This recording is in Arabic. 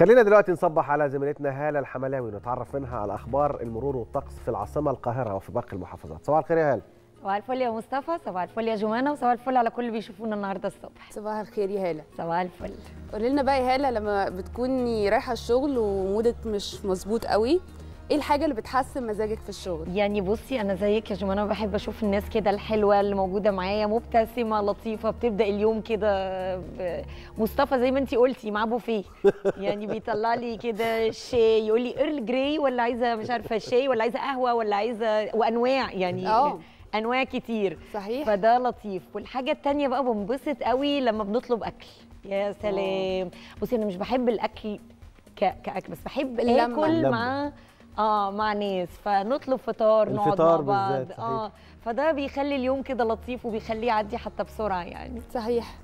خلينا دلوقتي نصبح على زميلتنا هالة الحملاوي نتعرف منها على أخبار المرور والطقس في العاصمة القاهرة وفي باقي المحافظات. صباح الخير يا هالة. صباح الفل يا مصطفى صباح الفل يا جمانة وصباح الفل على كل اللي بيشوفونا النهارده الصبح. صباح الخير يا هالة. صباح الفل. قولي لنا بقى يا هالة لما بتكوني رايحة الشغل ومودك مش مظبوط قوي إيه الحاجة اللي بتحسن مزاجك في الشغل؟ يعني بصي أنا زيك يا جمانة بحب أشوف الناس كده الحلوة اللي موجودة معايا مبتسمة لطيفة بتبدأ اليوم كده ب- مصطفى زي ما انت قلتي معاه بوفيه. يعني بيطلع لي كده شاي يقول لي ايرل جراي ولا عايزة مش عارفة شاي ولا عايزة قهوة ولا عايزة وأنواع يعني آه. أنواع كتير. صحيح. فده لطيف. والحاجة التانية بقى بنبسط قوي لما بنطلب أكل. يا سلام. بصي أنا مش بحب الأكل ك... كأكل بس بحب. آكل. مع آه مع ناس. فنطلب فطار نقعد مع بعض. بالذات، صحيح. آه فده بيخلي اليوم كده لطيف وبيخليه يعدي حتى بسرعة يعني. صحيح.